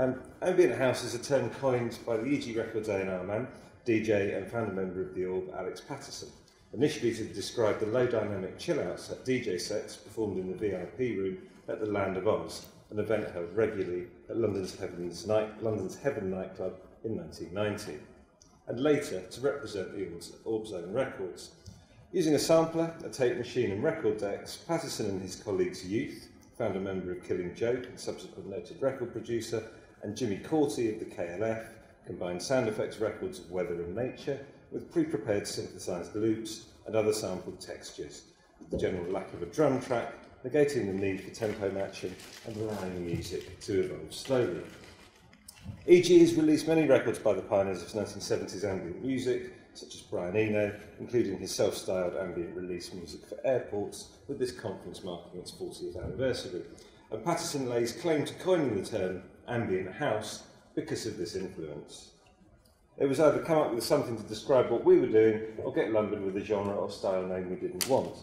Um, ambient house is a term coined by the EG Records A&R man, DJ and founder member of the Orb, Alex Paterson, initially to describe the low dynamic chill out set DJ sets performed in the VIP room at the Land of Oz, an event held regularly at London's Heaven's, night, London's Heaven nightclub in 1990, and later to represent the Orb's, Orb's own records. Using a sampler, a tape machine and record decks, Paterson and his colleagues Youth, founder member of Killing Joke and subsequent noted record producer, and Jimmy Cauty of the KLF, combined sound effects records of weather and nature with pre-prepared synthesized loops and other sampled textures, the general lack of a drum track, negating the need for tempo matching and allowing the music to evolve slowly. EG has released many records by the pioneers of 1970s ambient music, such as Brian Eno, including his self-styled ambient release music for airports, with this conference marking its 40th anniversary. And Paterson lays claim to coining the term ambient house because of this influence. It was either come up with something to describe what we were doing or get lumbered with a genre or style name we didn't want.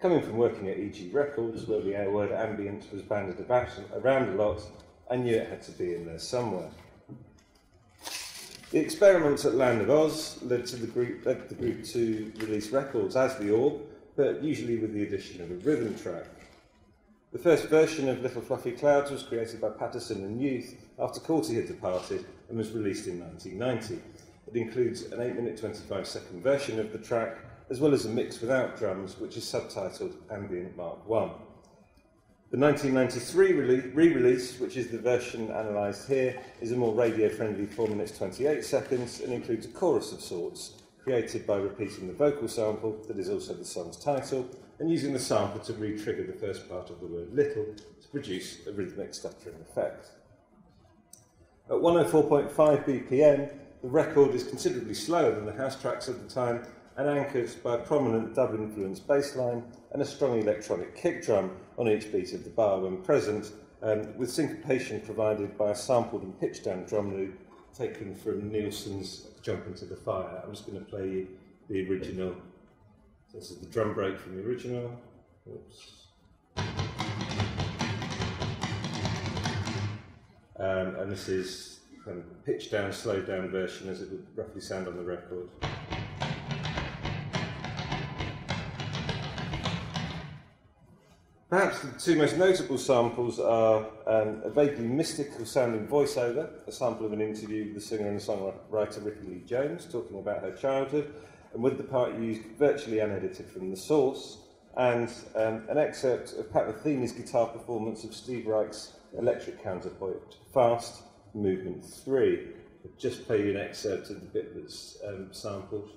Coming from working at EG Records, where the air word ambient was banded about around a lot, I knew it had to be in there somewhere. The experiments at Land of Oz led to the group led the group to release records as the Orb, but usually with the addition of a rhythm track. The first version of Little Fluffy Clouds was created by Paterson and Youth after Cauty had departed and was released in 1990. It includes an 8 minute 25 second version of the track, as well as a mix without drums, which is subtitled Ambient Mark 1. The 1993 re-release, which is the version analysed here, is a more radio-friendly 4 minutes 28 seconds and includes a chorus of sorts, created by repeating the vocal sample that is also the song's title, and using the sample to re-trigger the first part of the word little to produce a rhythmic stuttering effect. At 104.5 BPM, the record is considerably slower than the house tracks of the time and anchored by a prominent dub-influenced bass line and a strong electronic kick drum on each beat of the bar when present, um, with syncopation provided by a sampled and pitched down drum loop taken from Nilsson's Jump Into the Fire. I'm just going to play you the original. This is the drum break from the original. Oops. Um, and this is kind of pitched down, slowed down version as it would roughly sound on the record. Perhaps the two most notable samples are um, a vaguely mystical sounding voiceover, a sample of an interview with the singer and songwriter Rickie Lee Jones talking about her childhood, and with the part used virtually unedited from the source, and um, an excerpt of Pat Metheny's guitar performance of Steve Reich's electric counterpoint, Fast, Movement 3. I'll just play you an excerpt of the bit that's um, sampled.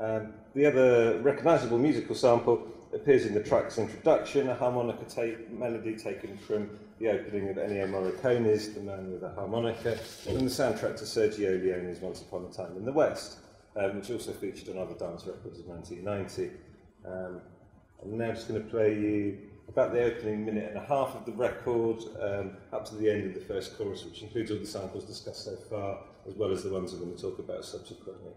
Um, the other recognisable musical sample appears in the track's introduction, a harmonica melody taken from the opening of Ennio Morricone's The Man with a Harmonica, and the soundtrack to Sergio Leone's Once Upon a Time in the West, um, which also featured on other dance records of 1990. Um, I'm now just going to play you about the opening minute and a half of the record, um, up to the end of the first chorus, which includes all the samples discussed so far, as well as the ones I'm going to talk about subsequently.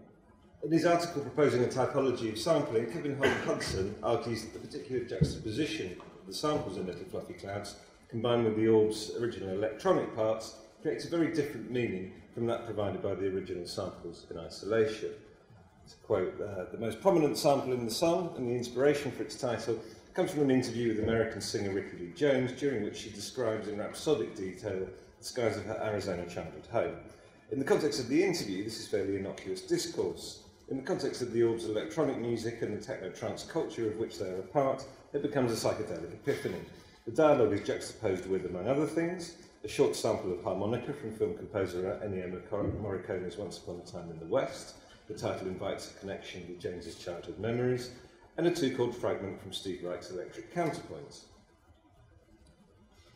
In his article proposing a typology of sampling, Kevin Hudson argues that the particular juxtaposition of the samples in Little Fluffy Clouds, combined with the orb's original electronic parts, creates a very different meaning from that provided by the original samples in isolation. To quote, uh, the most prominent sample in the song and the inspiration for its title comes from an interview with American singer Rickie Lee Jones, during which she describes in rhapsodic detail the skies of her Arizona childhood home. In the context of the interview, this is fairly innocuous discourse. In the context of the Orb's electronic music and the techno-trance culture of which they are a part, it becomes a psychedelic epiphany. The dialogue is juxtaposed with, among other things, a short sample of harmonica from film composer Ennio Morricone's Once Upon a Time in the West. The title invites a connection with Jones's childhood memories, and a two-chord fragment from Steve Reich's Electric Counterpoints.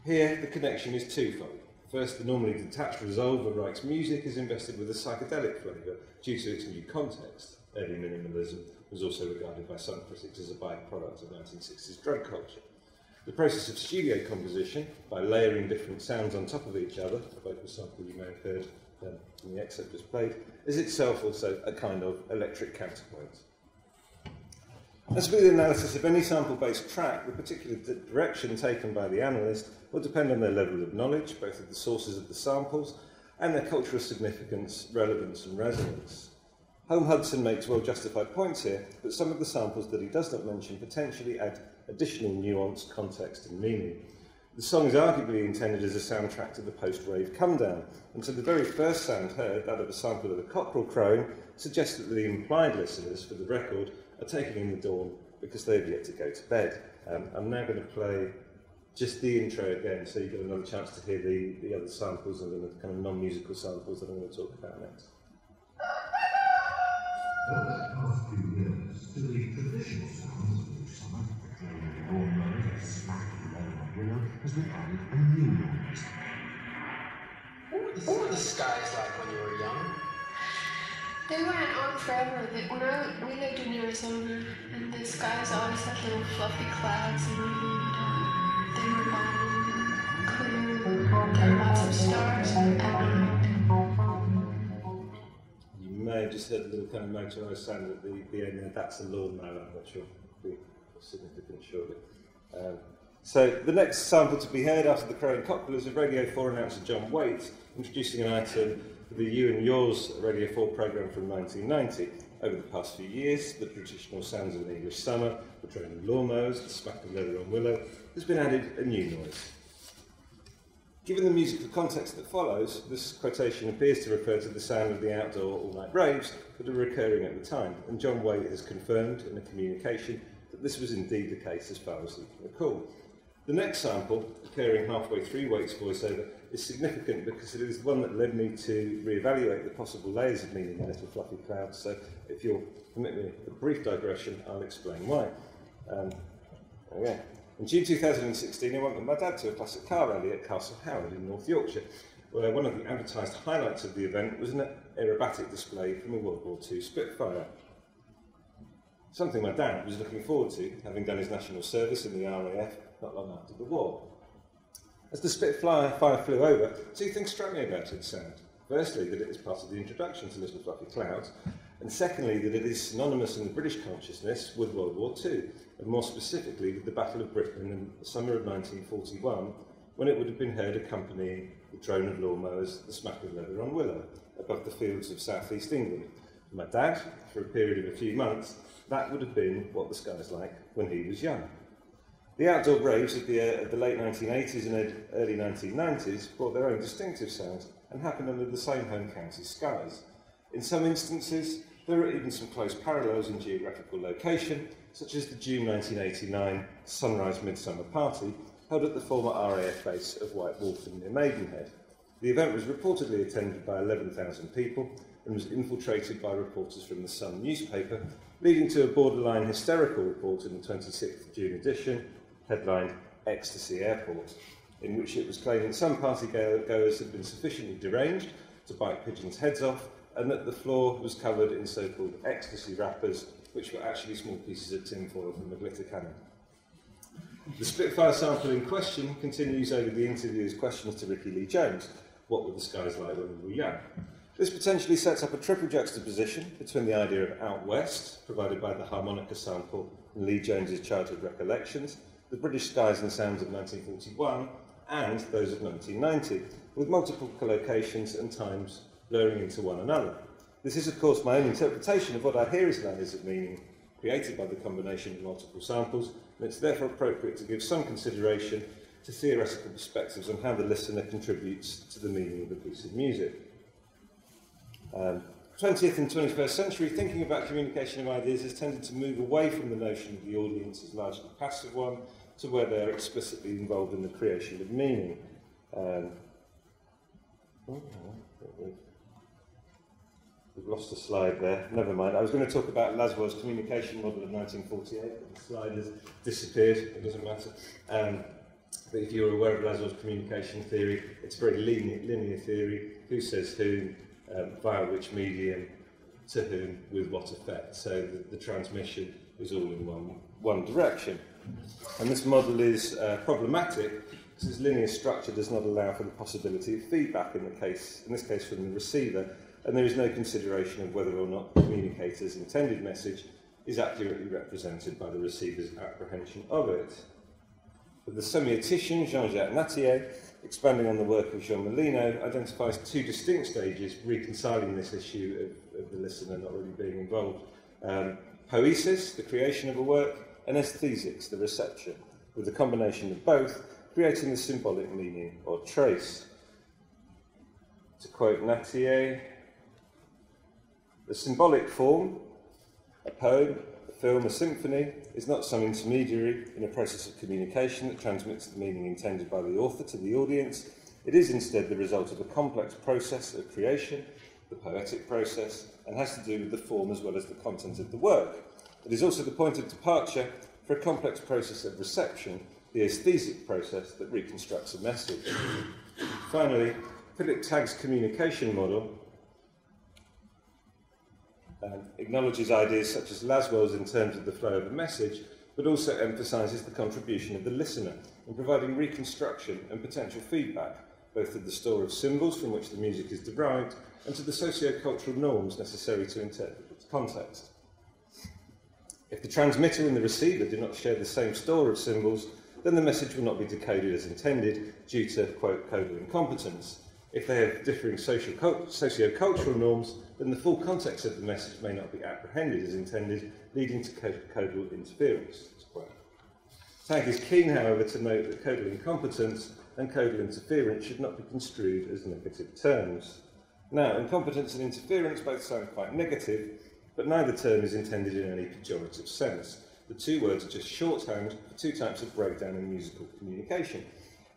Here, the connection is twofold. First, the normally detached resolve of Reich's music is invested with a psychedelic flavour due to its new context. Early minimalism was also regarded by some critics as a byproduct of 1960s drug culture. The process of studio composition, by layering different sounds on top of each other, a vocal sample you may have heard um, in the excerpt just played, is itself also a kind of electric counterpoint. As with the analysis of any sample-based track, the particular direction taken by the analyst will depend on their level of knowledge, both of the sources of the samples and their cultural significance, relevance and resonance. Holm-Hudson makes well-justified points here, but some of the samples that he does not mention potentially add additional nuance, context and meaning. The song is arguably intended as a soundtrack to the post-rave come down, and so the very first sound heard, that of a sample of the cockerel crowing, suggests that the implied listeners for the record are taking in the dawn because they've yet to go to bed. Um, I'm now going to play just the intro again, so you get another chance to hear the, the other samples and the kind of non-musical samples that I'm going to talk about next. For the past few years, the traditional sounds of summer, the lawnmowers, the smack window has been added a new noise. What were the skies like when you were young? They went on forever. They, when I, we lived in Arizona, and the skies always had little fluffy clouds, and they You may have just heard a little kind of motorised sound at the, the end there. That's a lawnmower, I'm not sure. Be significant, surely. Um, so the next sample to be heard after the crowing cockerel is of Radio 4 announcer John Waite introducing an item for the You and Yours Radio 4 programme from 1990. Over the past few years, the traditional sounds of an English summer, the drone of lawnmowers, the smack of leather on willow, has been added a new noise. Given the musical context that follows, this quotation appears to refer to the sound of the outdoor all-night raves that were occurring at the time, and John Waite has confirmed in a communication that this was indeed the case as far as he can recall. The next sample, occurring halfway through Waite's voiceover, is significant because it is the one that led me to reevaluate the possible layers of meaning in Little Fluffy Clouds. So if you'll permit me a brief digression, I'll explain why. Um, okay. In June 2016, I went with my dad to a classic car rally at Castle Howard in North Yorkshire, where one of the advertised highlights of the event was an aerobatic display from a World War II Spitfire. Something my dad was looking forward to, having done his national service in the RAF not long after the war. As the Spitfire fire flew over, two things struck me about its sound. Firstly, that it is part of the introduction to Little Fluffy Clouds, and secondly, that it is synonymous in the British consciousness with World War II, and more specifically with the Battle of Britain in the summer of 1941, when it would have been heard accompanying the drone of lawnmowers, the smack of leather on willow, above the fields of southeast England. For my dad, for a period of a few months, that would have been what the sky's like when he was young. The outdoor raves of the, uh, of the late 1980s and early 1990s brought their own distinctive sounds and happened under the same home county skies. In some instances, there are even some close parallels in geographical location, such as the June 1989 Sunrise Midsummer Party held at the former RAF base of White Waltham near Maidenhead. The event was reportedly attended by 11,000 people and was infiltrated by reporters from the Sun newspaper, leading to a borderline hysterical report in the 26th June edition headlined Ecstasy Airport, in which it was claimed that some party goers had been sufficiently deranged to bite pigeons' heads off, and that the floor was covered in so-called ecstasy wrappers, which were actually small pieces of tinfoil from a glitter cannon. The Spitfire sample in question continues over the interviewer's questions to Rickie Lee Jones. What were the skies like when we were young? This potentially sets up a triple juxtaposition between the idea of out west, provided by the harmonica sample and Lee Jones's childhood recollections, the British Skies and Sounds of 1941 and those of 1990, with multiple collocations and times blurring into one another. This is, of course, my own interpretation of what I hear as layers of meaning created by the combination of multiple samples, and it's therefore appropriate to give some consideration to theoretical perspectives on how the listener contributes to the meaning of a piece of music. Um, 20th and 21st century, thinking about communication of ideas has tended to move away from the notion of the audience as largely passive one to where they're explicitly involved in the creation of meaning. Um, oh, we've lost a slide there. Never mind. I was going to talk about Lasswell's communication model of 1948, but the slide has disappeared. It doesn't matter. Um, but if you're aware of Lasswell's communication theory, it's a very linear, linear theory. Who says who, um, via which medium, to whom, with what effect. So the, the transmission is all in one, one direction. And this model is uh, problematic its linear structure does not allow for the possibility of feedback in, the case, in this case from the receiver, and there is no consideration of whether or not the communicator's intended message is accurately represented by the receiver's apprehension of it. But the semiotician Jean-Jacques Nattiez, expanding on the work of Jean Molino, identifies two distinct stages reconciling this issue of, of the listener not really being involved. Um, poiesis, the creation of a work, and aesthesics, the reception, with the combination of both creating the symbolic meaning or trace. To quote Nattiez, the symbolic form, a poem, a film, a symphony, is not some intermediary in a process of communication that transmits the meaning intended by the author to the audience. It is instead the result of a complex process of creation, the poetic process, and has to do with the form as well as the content of the work. It is also the point of departure for a complex process of reception, the aesthetic process that reconstructs a message. Finally, Philip Tagg's communication model um, acknowledges ideas such as Lasswell's in terms of the flow of a message, but also emphasises the contribution of the listener in providing reconstruction and potential feedback, both to the store of symbols from which the music is derived and to the socio-cultural norms necessary to interpret its context. If the transmitter and the receiver do not share the same store of symbols, then the message will not be decoded as intended due to, quote, codal incompetence. If they have differing socio-cultural norms, then the full context of the message may not be apprehended as intended, leading to codal interference. Tagg is keen, however, to note that codal incompetence and codal interference should not be construed as negative terms. Now, incompetence and interference both sound quite negative, but neither term is intended in any pejorative sense. The two words are just shorthand for two types of breakdown in musical communication.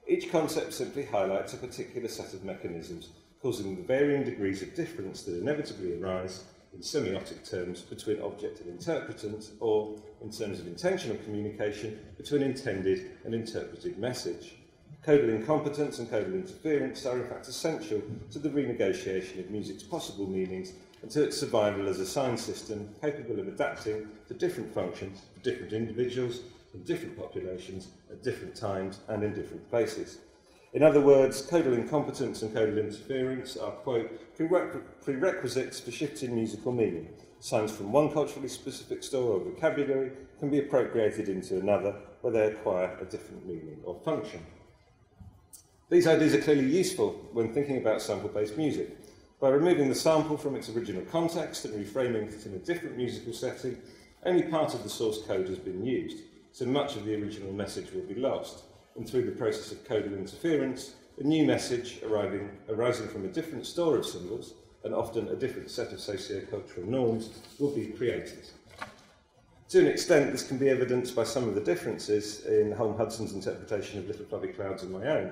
Each concept simply highlights a particular set of mechanisms, causing the varying degrees of difference that inevitably arise in semiotic terms between object and interpretant, or in terms of intentional communication, between intended and interpreted message. Codal incompetence and codal interference are in fact essential to the renegotiation of music's possible meanings and to its survival as a sign system capable of adapting to different functions for different individuals in different populations at different times and in different places. In other words, codal incompetence and codal interference are, quote, prerequisites for shifting musical meaning. Signs from one culturally specific store or vocabulary can be appropriated into another where they acquire a different meaning or function. These ideas are clearly useful when thinking about sample-based music. By removing the sample from its original context and reframing it in a different musical setting, only part of the source code has been used, so much of the original message will be lost. And through the process of codal interference, a new message arriving, arising from a different store of symbols, and often a different set of socio-cultural norms, will be created. To an extent, this can be evidenced by some of the differences in Holm Hudson's interpretation of Little Fluffy Clouds and my own.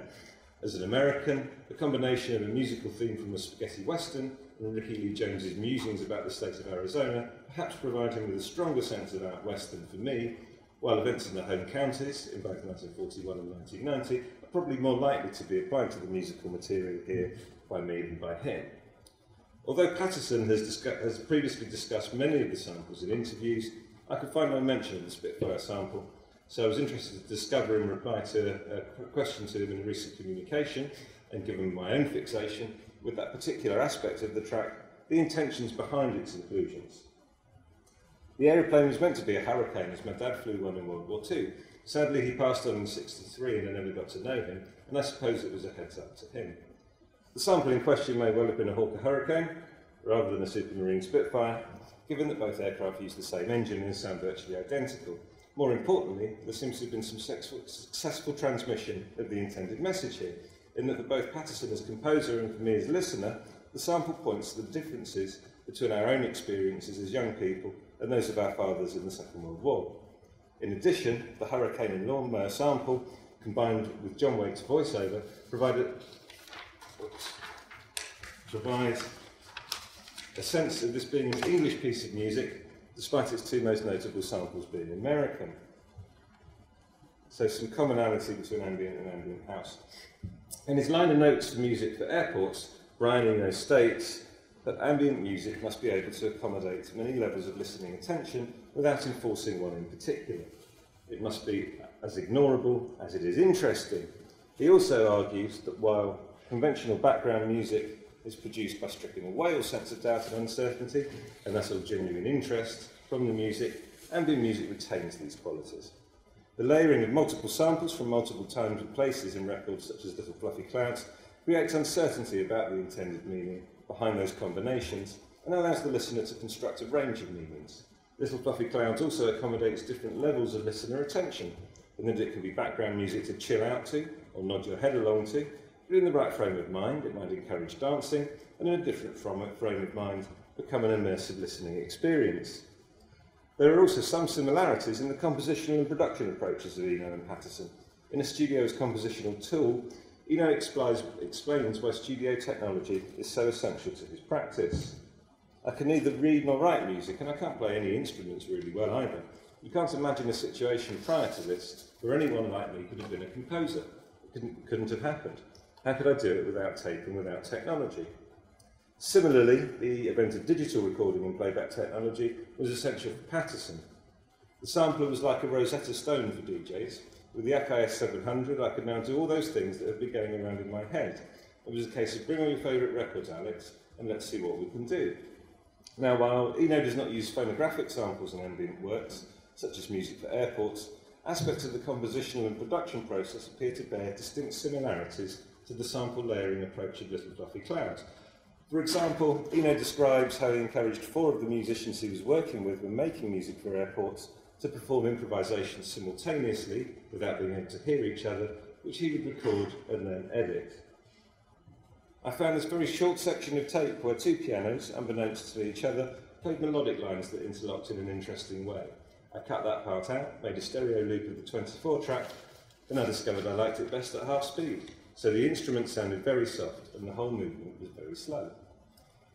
As an American, the combination of a musical theme from a spaghetti western and Rickie Lee Jones's musings about the state of Arizona perhaps provide him with a stronger sense of out west than for me, while events in the home counties in both 1941 and 1990 are probably more likely to be applied to the musical material here by me than by him. Although Paterson has, has previously discussed many of the samples in interviews, I could find no mention of the Spitfire sample, so I was interested to discover in reply to a, question to him in a recent communication, and given my own fixation with that particular aspect of the track, the intentions behind its inclusions. The aeroplane was meant to be a hurricane, as my dad flew one in World War II. Sadly, he passed on in 63 and I never got to know him, and I suppose it was a heads up to him. The sample in question may well have been a Hawker Hurricane, rather than a Supermarine Spitfire, given that both aircraft use the same engine and sound virtually identical. More importantly, there seems to have been some successful transmission of the intended message here, in that for both Paterson as composer and for me as listener, the sample points to the differences between our own experiences as young people and those of our fathers in the Second World War. In addition, the Hurricane and Lawnmower sample, combined with John Waite's voiceover, provided, oops, provides a sense of this being an English piece of music despite its two most notable samples being American. So some commonality between ambient and ambient house. In his liner notes for music for airports, Brian Eno states that ambient music must be able to accommodate many levels of listening attention without enforcing one in particular. It must be as ignorable as it is interesting. He also argues that while conventional background music is produced by stripping away all sense of doubt and uncertainty, and thus all genuine interest from the music, ambient music retains these qualities. The layering of multiple samples from multiple times and places in records such as Little Fluffy Clouds creates uncertainty about the intended meaning behind those combinations and allows the listener to construct a range of meanings. Little Fluffy Clouds also accommodates different levels of listener attention, in that it can be background music to chill out to or nod your head along to, but in the right frame of mind, it might encourage dancing, and in a different frame of mind, become an immersive listening experience. There are also some similarities in the compositional and production approaches of Eno and Paterson. In a studio's compositional tool, Eno explains, explains why studio technology is so essential to his practice. I can neither read nor write music, and I can't play any instruments really well either. You can't imagine a situation prior to this where anyone like me could have been a composer. It couldn't, couldn't have happened. How could I do it without tape and without technology? Similarly, the event of digital recording and playback technology was essential for Paterson. The sampler was like a Rosetta Stone for DJs. With the FIS 700, I could now do all those things that have been going around in my head. It was a case of bring on your favourite records, Alex, and let's see what we can do. Now, while Eno does not use phonographic samples in ambient works, such as music for airports, aspects of the compositional and production process appear to bear distinct similarities to the sample layering approach of Little Fluffy Clouds. For example, Eno describes how he encouraged four of the musicians he was working with when making music for airports to perform improvisations simultaneously without being able to hear each other, which he would record and then edit. I found this very short section of tape where two pianos, unbeknownst to each other, played melodic lines that interlocked in an interesting way. I cut that part out, made a stereo loop of the 24 track, and I discovered I liked it best at half speed. So the instrument sounded very soft and the whole movement was very slow.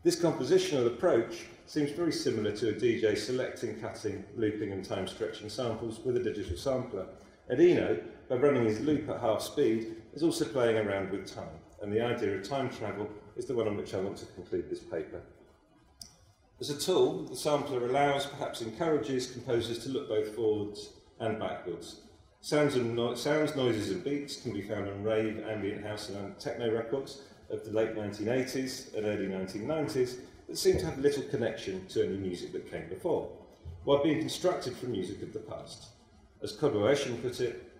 This compositional approach seems very similar to a DJ selecting, cutting, looping and time stretching samples with a digital sampler. And Eno, by running his loop at half speed, is also playing around with time and the idea of time travel is the one on which I want to conclude this paper. As a tool, the sampler allows, perhaps encourages, composers to look both forwards and backwards. Sounds, and no sounds, noises and beats can be found on rave, ambient house and techno records of the late 1980s and early 1990s that seem to have little connection to any music that came before, while being constructed from music of the past. As Kobayashi put it,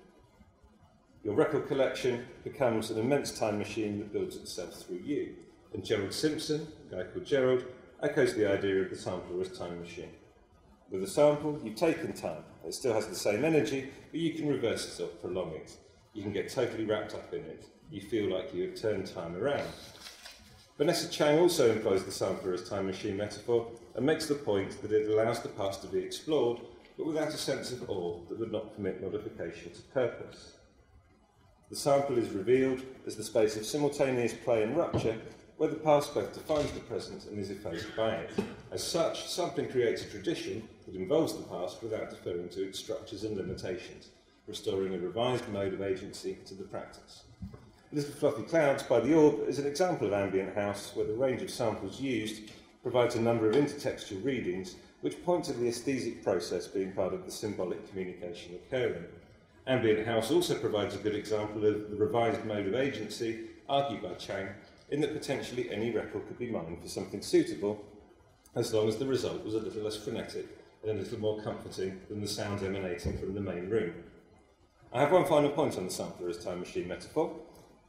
your record collection becomes an immense time machine that builds itself through you. And Gerald Simpson, a guy called Gerald, echoes the idea of the sampler as time machine. With a sample, you've taken time. It still has the same energy, but you can reverse it or prolong it. You can get totally wrapped up in it. You feel like you have turned time around. Vanessa Chang also employs the sampler as time machine metaphor and makes the point that it allows the past to be explored, but without a sense of awe that would not permit modification to purpose. The sample is revealed as the space of simultaneous play and rupture, where the past both defines the present and is effaced by it. As such, sampling creates a tradition that involves the past without deferring to its structures and limitations, restoring a revised mode of agency to the practice. Little Fluffy Clouds by the Orb is an example of ambient house where the range of samples used provides a number of intertextual readings which point to the aesthetic process being part of the symbolic communication occurring. Ambient House also provides a good example of the revised mode of agency argued by Chang, in that potentially any record could be mined for something suitable, as long as the result was a little less frenetic and a little more comforting than the sounds emanating from the main room. I have one final point on the sampler as time machine metaphor.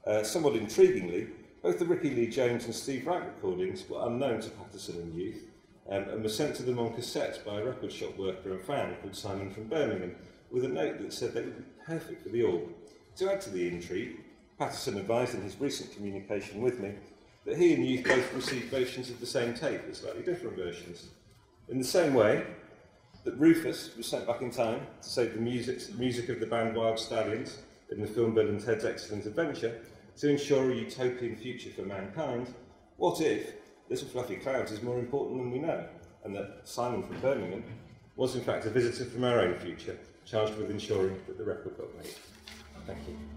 Uh, somewhat intriguingly, both the Rickie Lee Jones and Steve Reich recordings were unknown to Paterson and Youth, um, and were sent to them on cassette by a record shop worker and fan called Simon from Birmingham, with a note that said they would be perfect for the orb. To add to the intrigue, Paterson advised in his recent communication with me that he and Youth both received versions of the same tape, but slightly different versions. In the same way that Rufus was sent back in time to save the music, music of the band Wild Stallions in the film Bill and Ted's Excellent Adventure to ensure a utopian future for mankind, what if Little Fluffy Clouds is more important than we know, and that Simon from Birmingham was in fact a visitor from our own future, charged with ensuring that the record got made. Thank you.